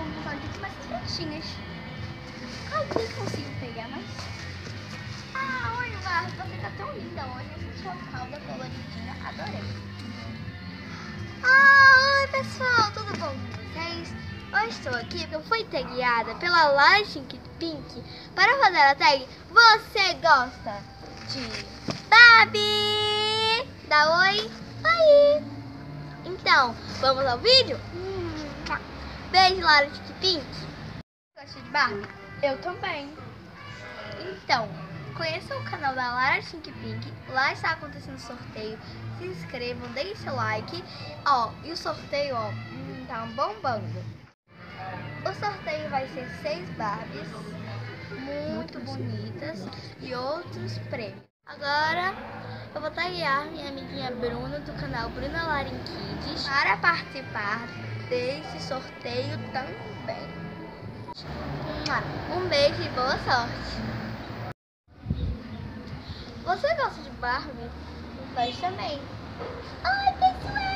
são os olhos mais pretinhas. Ai, consigo pegar, mas... Ah, olha lá, você tá tão linda hoje. Essa sua calda coloridinha, adorei. Ah, oi pessoal, tudo bom com vocês? Eu estou aqui porque eu fui tagueada pela Launching Pink para fazer a tag Você Gosta de Barbie? Dá oi! Oi! Então, vamos ao vídeo? Hum, tá. Beijo, Lara Pink Pink. Gosta de Barbie? Eu também. Então, conheça o canal da Lara Pink Pink. Lá está acontecendo sorteio. Se inscrevam, deixem seu like. Ó, e o sorteio, ó, hum, tá bombando. O sorteio vai ser seis Barbies muito bonitas e outros prêmios. Agora eu vou taguear minha amiguinha Bruna do canal Bruna Larin Kids para participar desse sorteio também. Um beijo e boa sorte! Você gosta de Barbie? Nós também. Oi, pessoal!